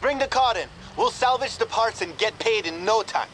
bring the car in. We'll salvage the parts and get paid in no time.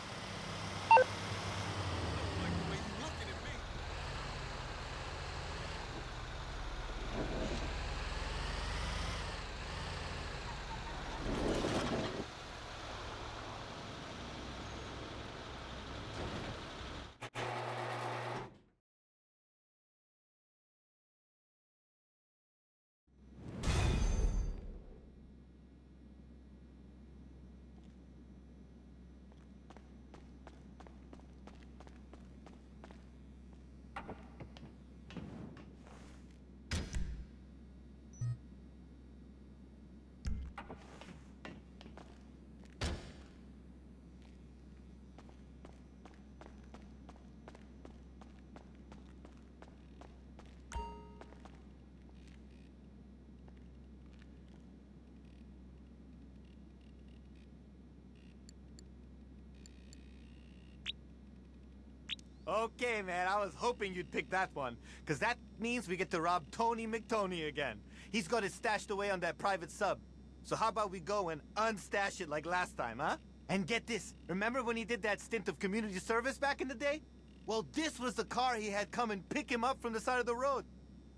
Okay, man, I was hoping you'd pick that one. Because that means we get to rob Tony McTony again. He's got it stashed away on that private sub. So how about we go and unstash it like last time, huh? And get this, remember when he did that stint of community service back in the day? Well, this was the car he had come and pick him up from the side of the road.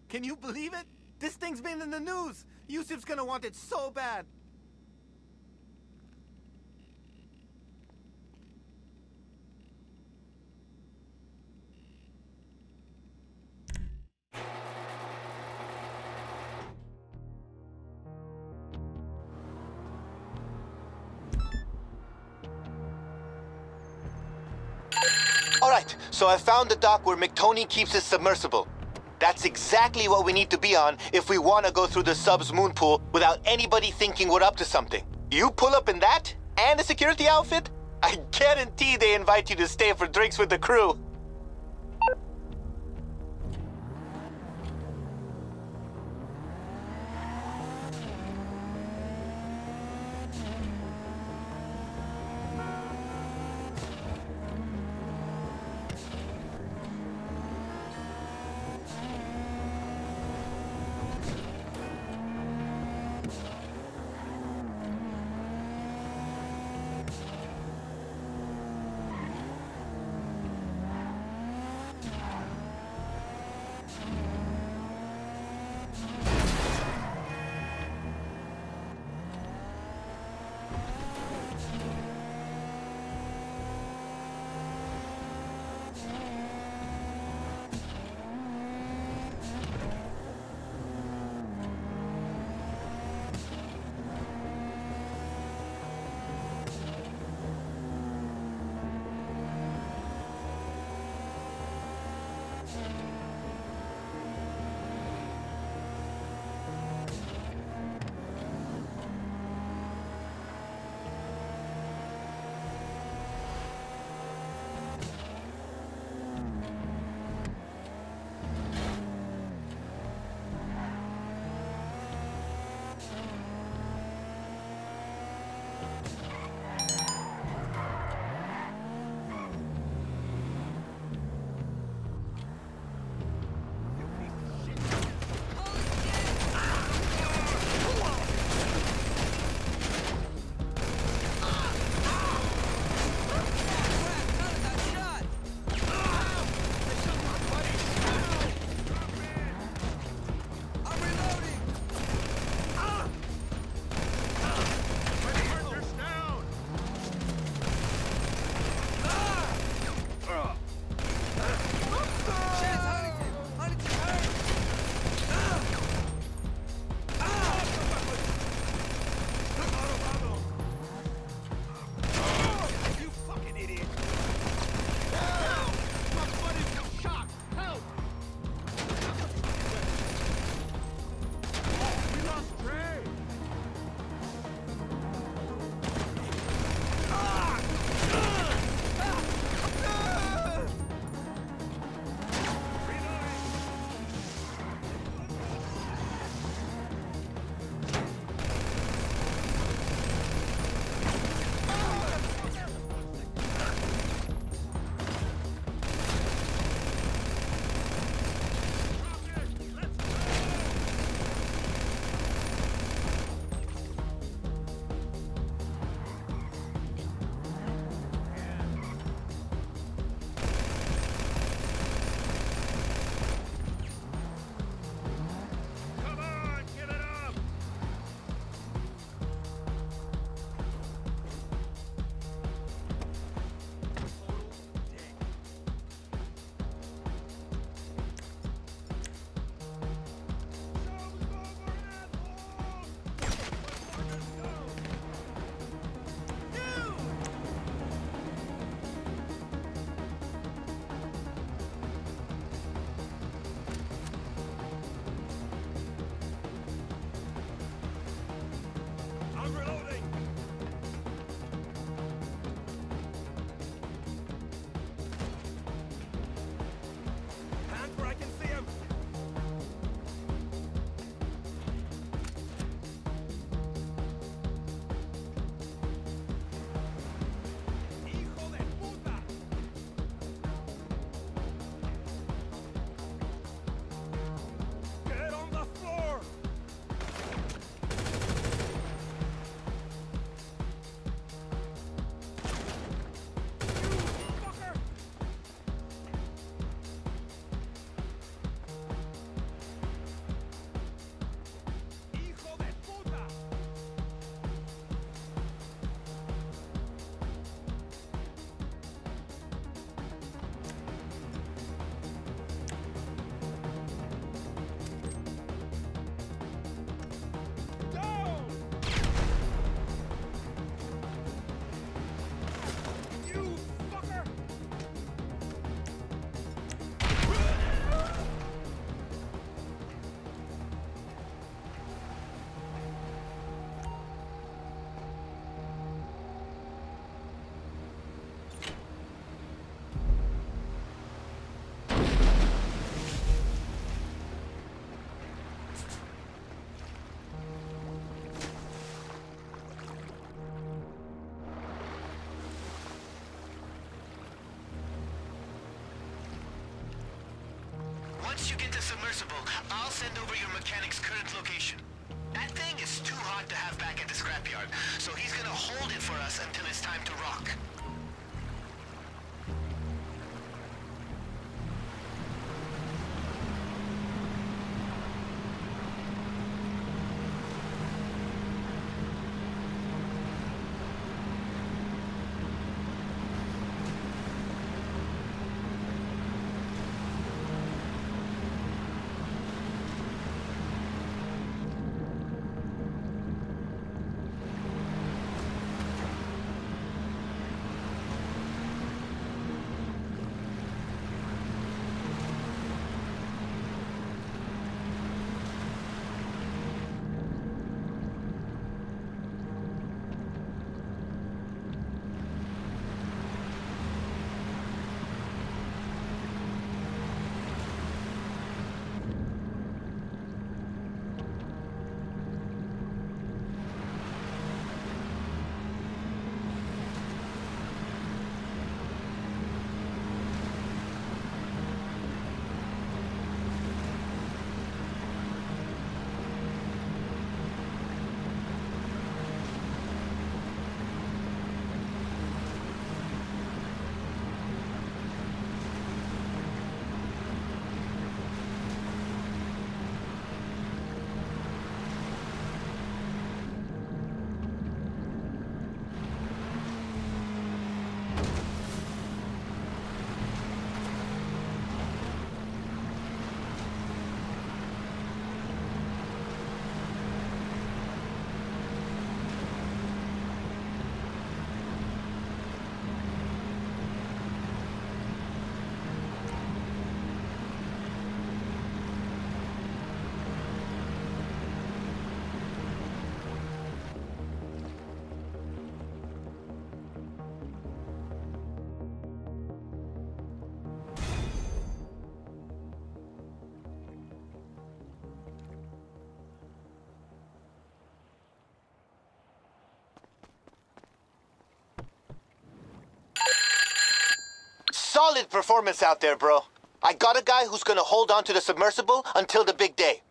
Can you believe it? This thing's been in the news. Yusuf's gonna want it so bad. So I found the dock where McTony keeps his submersible. That's exactly what we need to be on if we want to go through the sub's moon pool without anybody thinking we're up to something. You pull up in that and a security outfit? I guarantee they invite you to stay for drinks with the crew. Submersible, I'll send over your mechanic's current location. That thing is too hot to have back at the scrapyard, so he's gonna hold it for us until it's time to Solid performance out there, bro. I got a guy who's gonna hold on to the submersible until the big day.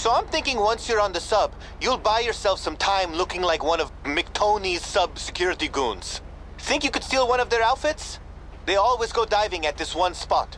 So I'm thinking once you're on the sub, you'll buy yourself some time looking like one of McTony's sub security goons. Think you could steal one of their outfits? They always go diving at this one spot.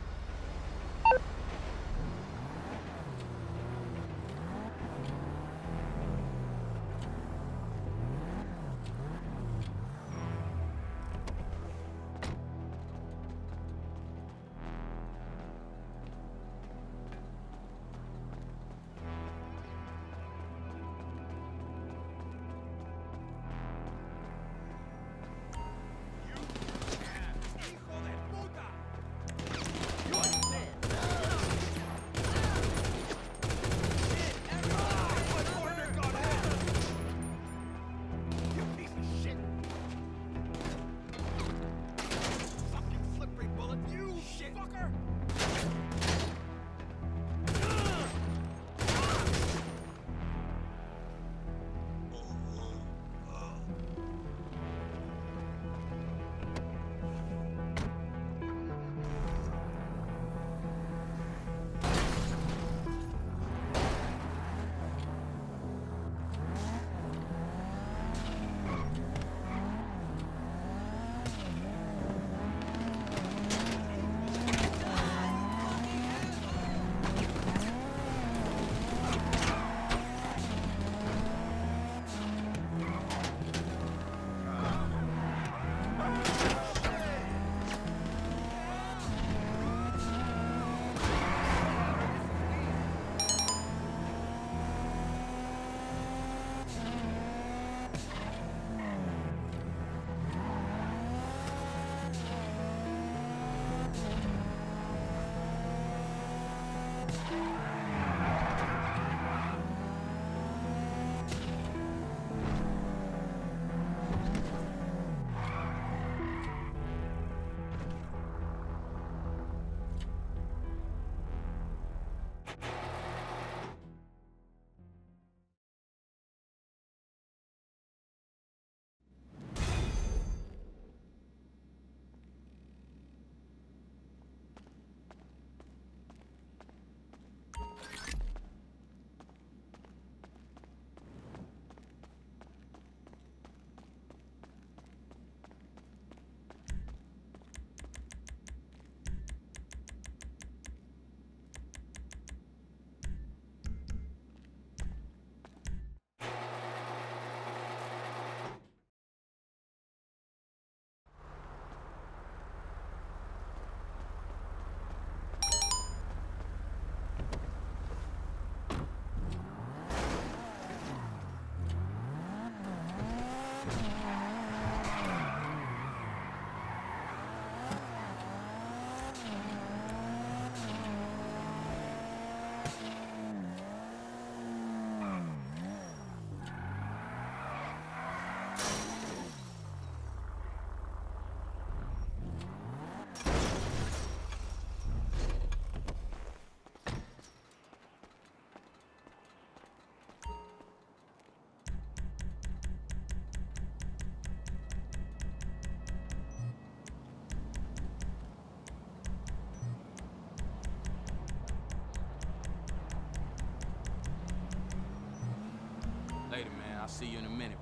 See you in a minute.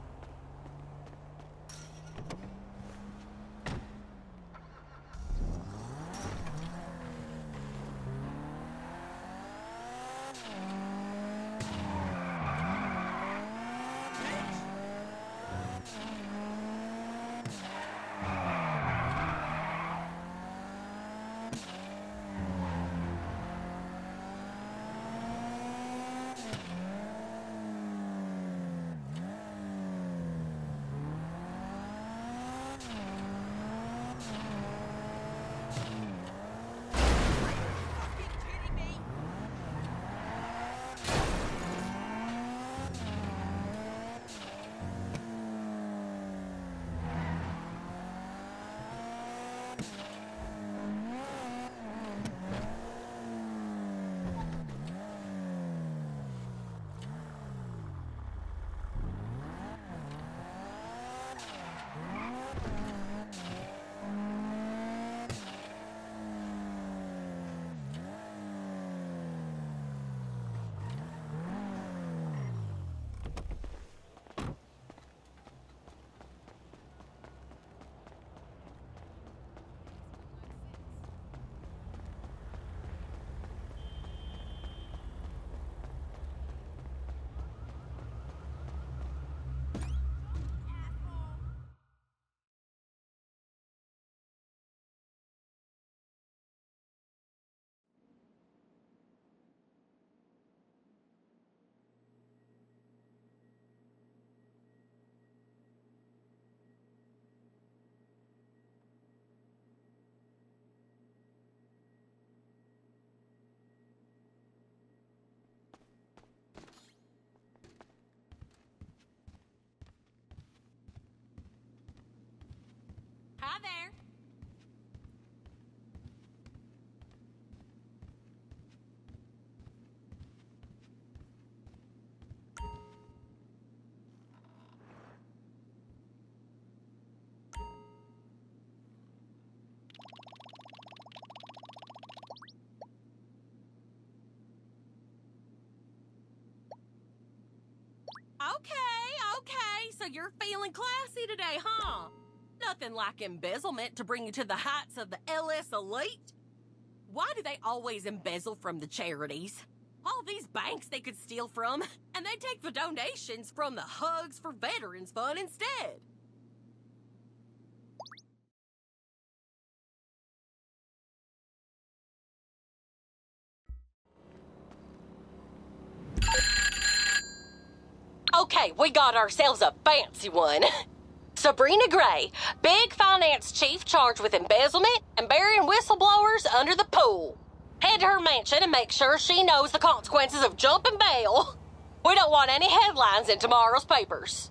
There. Okay, okay. So you're feeling classy today, huh? Nothing like embezzlement to bring you to the heights of the LS elite. Why do they always embezzle from the charities? All these banks they could steal from, and they take the donations from the Hugs for Veterans Fund instead. Okay, we got ourselves a fancy one. Sabrina Gray, big finance chief charged with embezzlement and burying whistleblowers under the pool. Head to her mansion and make sure she knows the consequences of jumping bail. We don't want any headlines in tomorrow's papers.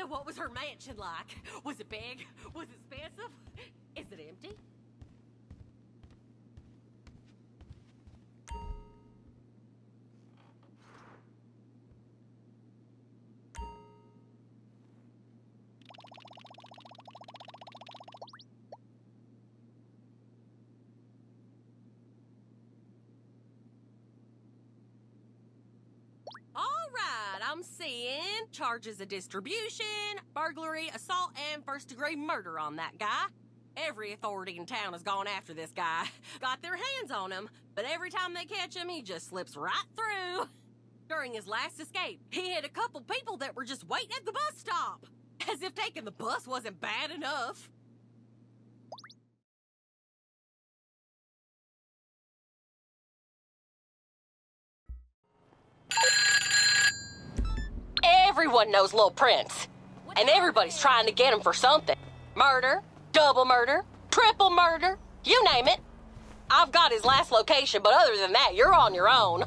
So what was her mansion like? Was it big? Was it expensive? Is it empty? charges of distribution, burglary, assault, and first degree murder on that guy. Every authority in town has gone after this guy, got their hands on him, but every time they catch him, he just slips right through. During his last escape, he hit a couple people that were just waiting at the bus stop, as if taking the bus wasn't bad enough. Everyone knows Lil Prince. And everybody's trying to get him for something. Murder, double murder, triple murder, you name it. I've got his last location, but other than that, you're on your own.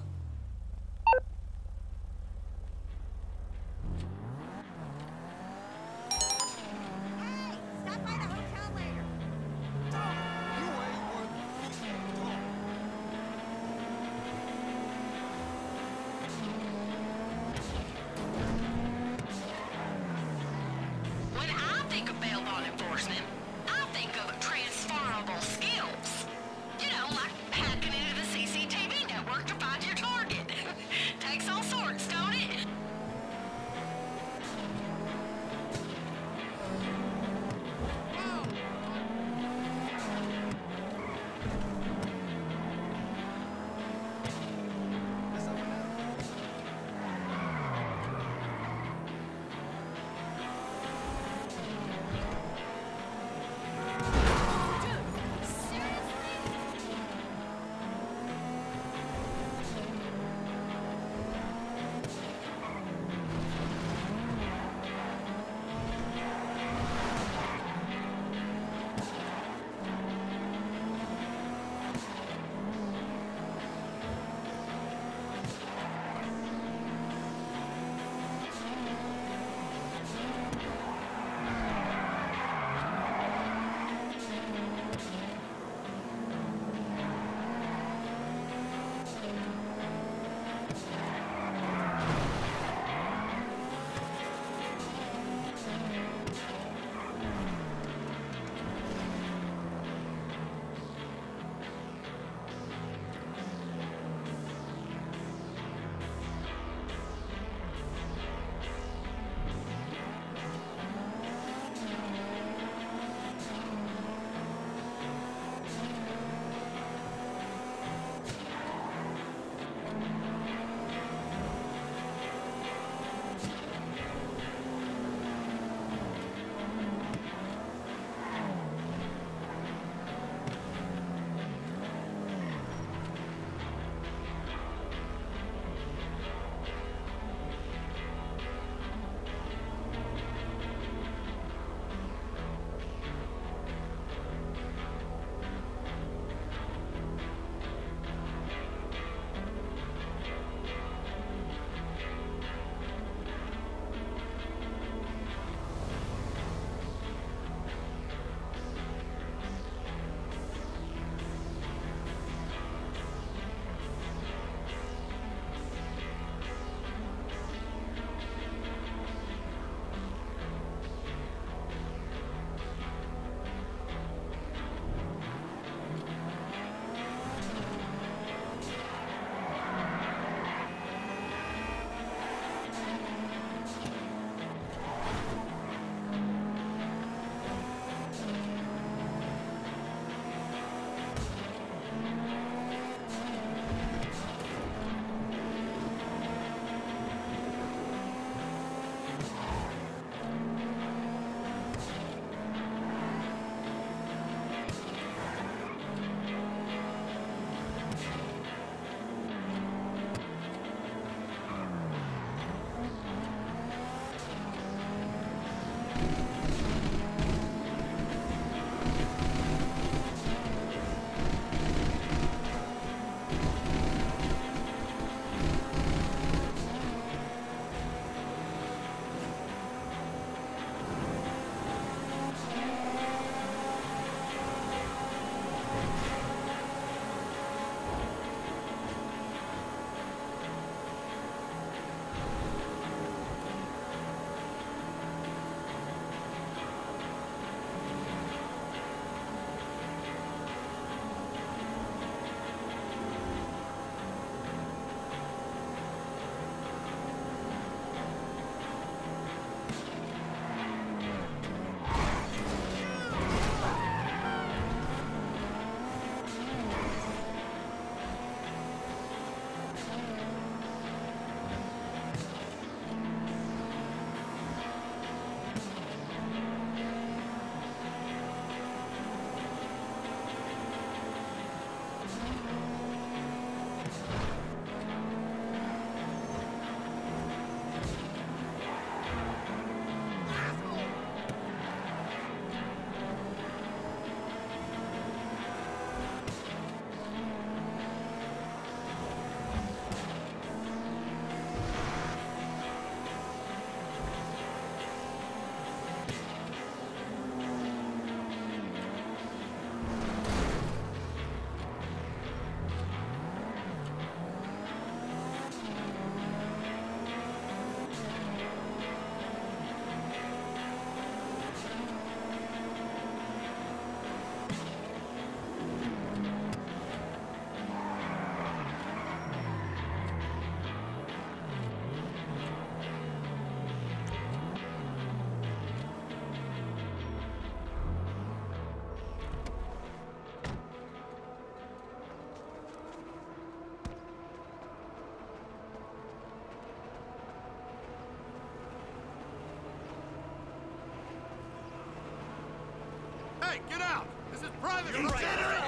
Private You're right.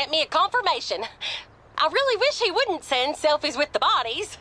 Sent me a confirmation. I really wish he wouldn't send selfies with the bodies.